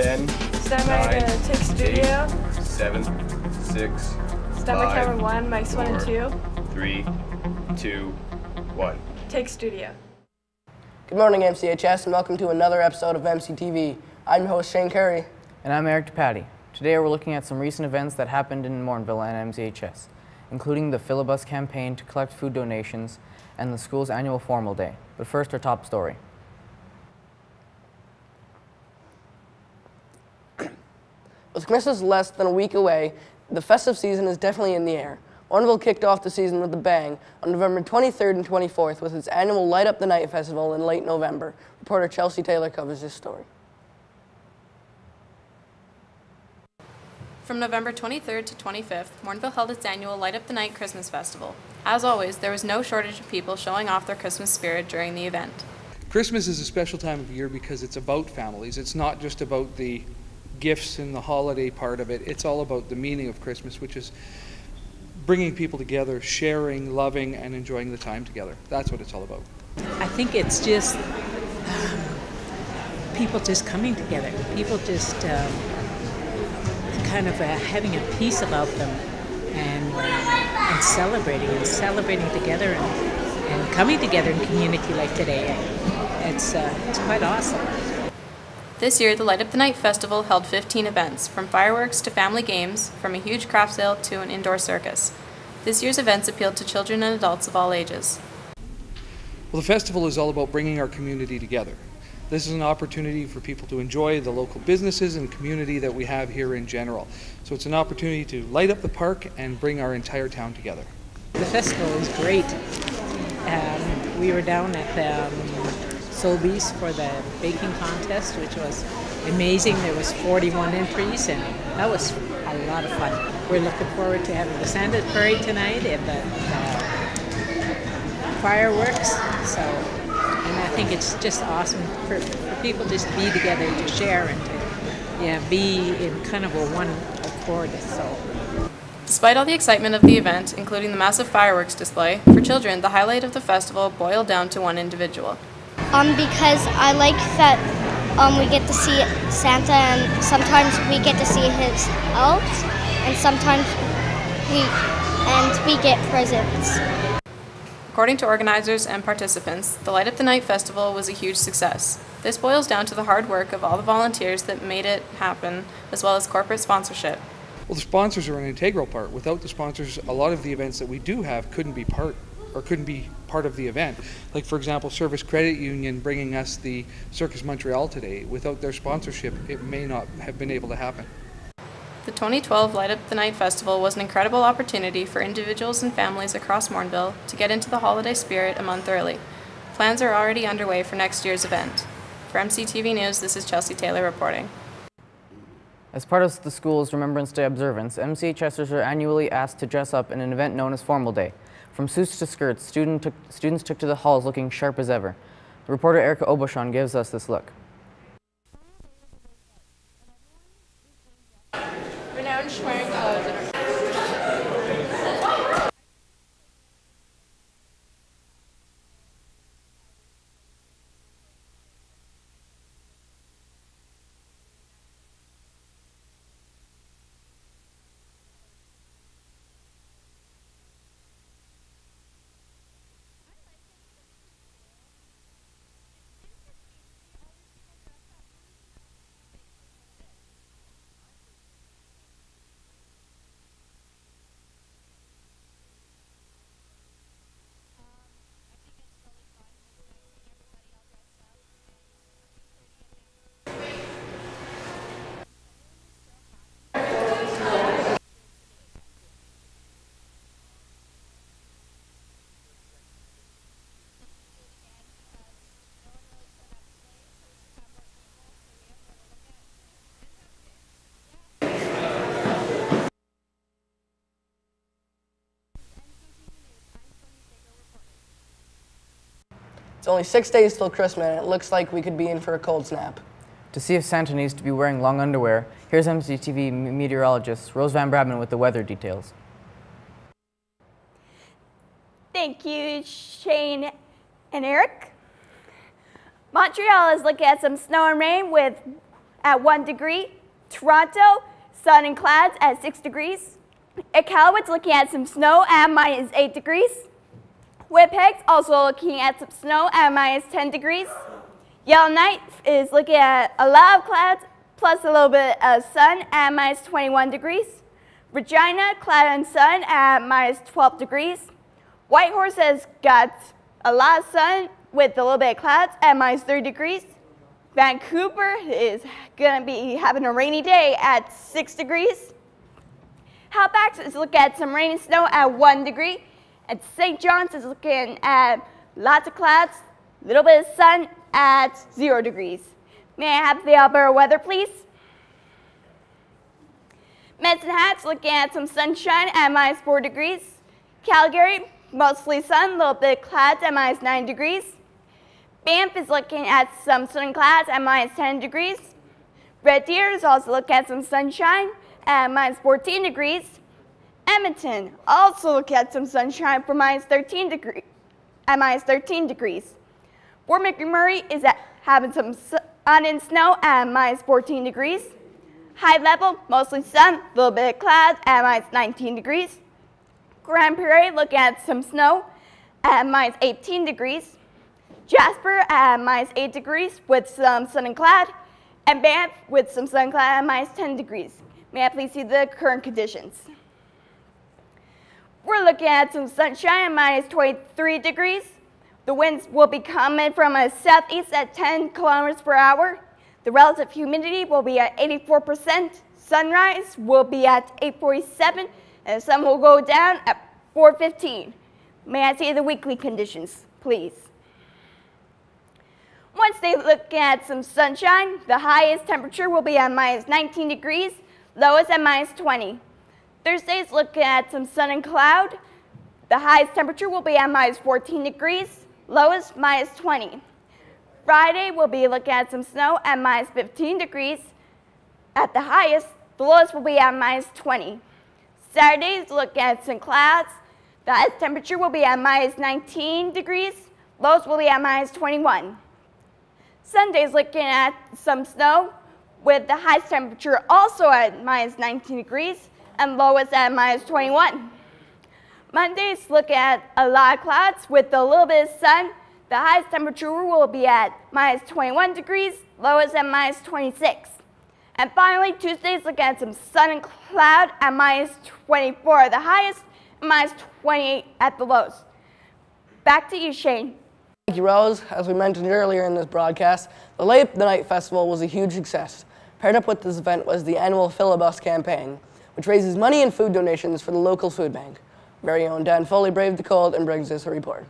10, Stomach nine, studio. Eight, 7, 6, Stomach five, camera 1, mics 4, 1 and 2. 3, two, one. Take studio. Good morning, MCHS, and welcome to another episode of MCTV. I'm your host, Shane Curry. And I'm Eric DePatty. Today we're looking at some recent events that happened in Morinville and MCHS, including the Filibus campaign to collect food donations and the school's annual formal day. But first, our top story. With Christmas less than a week away, the festive season is definitely in the air. Morinville kicked off the season with a bang on November 23rd and 24th with its annual Light Up the Night festival in late November. Reporter Chelsea Taylor covers this story. From November 23rd to 25th, Morinville held its annual Light Up the Night Christmas Festival. As always, there was no shortage of people showing off their Christmas spirit during the event. Christmas is a special time of year because it's about families. It's not just about the gifts and the holiday part of it. It's all about the meaning of Christmas, which is bringing people together, sharing, loving, and enjoying the time together. That's what it's all about. I think it's just um, people just coming together, people just um, kind of uh, having a peace about them and, uh, and celebrating and celebrating together and, and coming together in community like today. It's, uh, it's quite awesome. This year, the Light Up the Night Festival held 15 events, from fireworks to family games, from a huge craft sale to an indoor circus. This year's events appealed to children and adults of all ages. Well, the festival is all about bringing our community together. This is an opportunity for people to enjoy the local businesses and community that we have here in general. So it's an opportunity to light up the park and bring our entire town together. The festival is great. Um, we were down at the um, Sobeys for the baking contest, which was amazing. There was 41 entries, and that was a lot of fun. We're looking forward to having the Santa parade tonight and the, the fireworks. So, and I think it's just awesome for, for people just to be together, to share, and to yeah, be in kind of a one accord. So. Despite all the excitement of the event, including the massive fireworks display, for children, the highlight of the festival boiled down to one individual. Um, because I like that um, we get to see Santa, and sometimes we get to see his elves, and sometimes we and we get presents. According to organizers and participants, the Light Up the Night Festival was a huge success. This boils down to the hard work of all the volunteers that made it happen, as well as corporate sponsorship. Well, the sponsors are an integral part. Without the sponsors, a lot of the events that we do have couldn't be part or couldn't be part of the event. Like, for example, Service Credit Union bringing us the Circus Montreal today. Without their sponsorship, it may not have been able to happen. The 2012 Light Up the Night Festival was an incredible opportunity for individuals and families across Morinville to get into the holiday spirit a month early. Plans are already underway for next year's event. For MCTV News, this is Chelsea Taylor reporting. As part of the school's Remembrance Day observance, MCHSers are annually asked to dress up in an event known as Formal Day. From suits to skirts, student took, students took to the halls looking sharp as ever. Reporter Erica Oboshon gives us this look. Renowned. Only six days till Christmas, and it looks like we could be in for a cold snap. To see if Santa needs to be wearing long underwear, here's MCTV meteorologist Rose Van Bradman with the weather details. Thank you, Shane and Eric. Montreal is looking at some snow and rain with at one degree. Toronto, sun and clouds at six degrees. Iqaluit's looking at some snow at minus eight degrees. Winnipeg's also looking at some snow at minus 10 degrees. Yellowknife is looking at a lot of clouds plus a little bit of sun at minus 21 degrees. Regina, cloud and sun at minus 12 degrees. Whitehorse has got a lot of sun with a little bit of clouds at minus 30 degrees. Vancouver is going to be having a rainy day at 6 degrees. Halifax is looking at some rain and snow at 1 degree. And St. John's is looking at lots of clouds, little bit of sun at 0 degrees. May I have the Alberta weather, please? Medicine Hat's looking at some sunshine at minus 4 degrees. Calgary, mostly sun, a little bit of clouds at minus 9 degrees. Banff is looking at some sun and clouds at minus 10 degrees. Red Deer is also looking at some sunshine at minus 14 degrees. Edmonton also at some sunshine for minus 13 degrees at minus 13 degrees. Fort McMurray is at having some sun and snow at minus 14 degrees. High level, mostly sun, a little bit of clouds at minus 19 degrees. Grande Prairie looking at some snow at minus 18 degrees. Jasper at minus 8 degrees with some sun and cloud. And Banff with some sun and cloud at minus 10 degrees. May I please see the current conditions? We're looking at some sunshine at minus 23 degrees. The winds will be coming from a southeast at 10 kilometers per hour. The relative humidity will be at 84%. Sunrise will be at 847 and the sun will go down at 415. May I see the weekly conditions, please? Wednesday, look at some sunshine. The highest temperature will be at minus 19 degrees, lowest at minus 20. Thursdays, look at some sun and cloud. The highest temperature will be at minus 14 degrees, lowest minus 20. Friday, we'll be looking at some snow at minus 15 degrees. At the highest, the lowest will be at minus 20. Saturdays, look at some clouds. The highest temperature will be at minus 19 degrees, lowest will be at minus 21. Sunday's looking at some snow with the highest temperature also at minus 19 degrees and lowest at minus 21. Mondays look at a lot of clouds with a little bit of sun. The highest temperature will be at minus 21 degrees, lowest at minus 26. And finally, Tuesdays look at some sun and cloud at minus 24 at the highest, minus 28 at the lowest. Back to you, Shane. Thank you, Rose. As we mentioned earlier in this broadcast, the Late the Night Festival was a huge success. Paired up with this event was the annual Filibus campaign, which raises money and food donations for the local food bank. Very own Dan Foley braved the cold and brings us a report.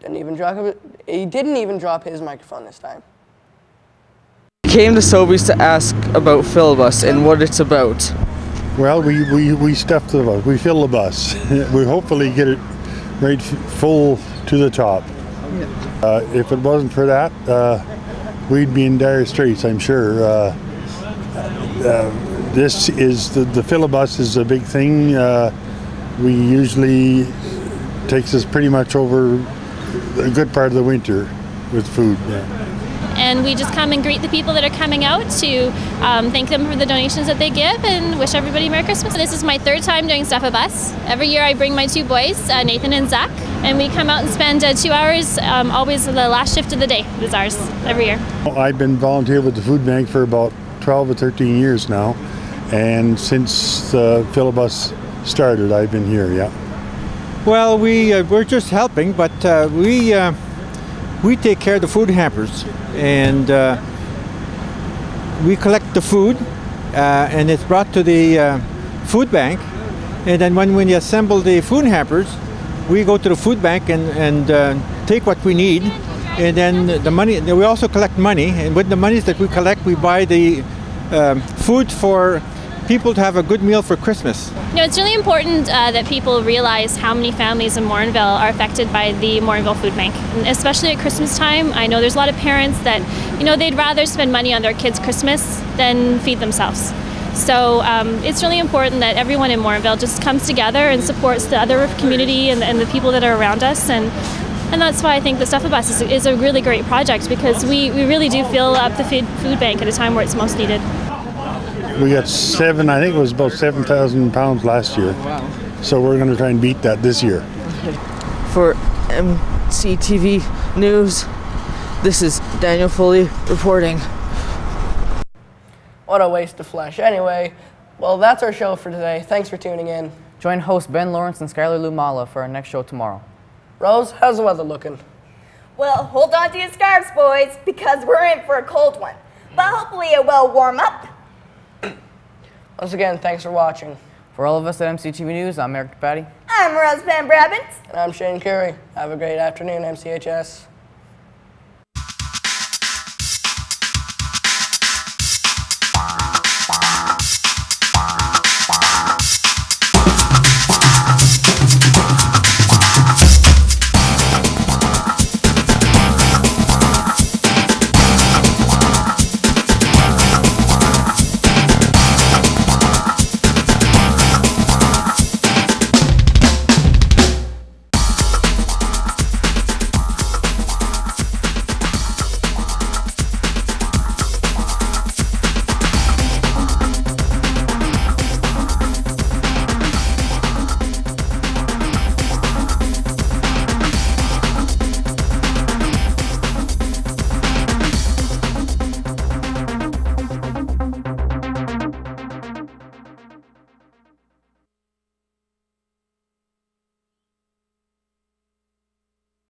Didn't even drop, he didn't even drop his microphone this time. came to Sobeys to ask about Filibus and what it's about. Well, we, we, we stuff the bus. We fill the bus. we hopefully get it right full to the top. Uh, if it wasn't for that, uh, we'd be in dire straits, I'm sure. Uh, uh, this is the, the filibus is a big thing. Uh, we usually takes us pretty much over a good part of the winter with food. Yeah. and we just come and greet the people that are coming out to um, thank them for the donations that they give and wish everybody Merry Christmas. This is my third time doing Stuff a Bus. Every year I bring my two boys, uh, Nathan and Zach, and we come out and spend uh, two hours, um, always the last shift of the day is ours every year. I've been volunteer with the food bank for about 12 or 13 years now, and since the filibus started, I've been here. Yeah. Well, we uh, we're just helping, but uh, we uh, we take care of the food hampers, and uh, we collect the food, uh, and it's brought to the uh, food bank, and then when we assemble the food hampers, we go to the food bank and and take what we need, and then the money. We also collect money, and with the monies that we collect, we buy the um, food for people to have a good meal for Christmas. You know, it's really important uh, that people realize how many families in Morinville are affected by the Morinville Food Bank, and especially at Christmas time. I know there's a lot of parents that, you know, they'd rather spend money on their kids' Christmas than feed themselves. So um, it's really important that everyone in Morinville just comes together and supports the other community and, and the people that are around us. And, and that's why I think the Stuff a Bus is, is a really great project because we, we really do fill up the food, food bank at a time where it's most needed. We got seven, I think it was about 7,000 pounds last year. Wow. So we're going to try and beat that this year. For MCTV News, this is Daniel Foley reporting. What a waste of flesh. Anyway, well, that's our show for today. Thanks for tuning in. Join host Ben Lawrence and Skylar Lumala for our next show tomorrow. Rose, how's the weather looking? Well, hold on to your scarves, boys, because we're in for a cold one. But hopefully it will warm up. Once again, thanks for watching. For all of us at MCTV News, I'm Eric Patty. I'm Rose Van Brabant. And I'm Shane Curry. Have a great afternoon, MCHS.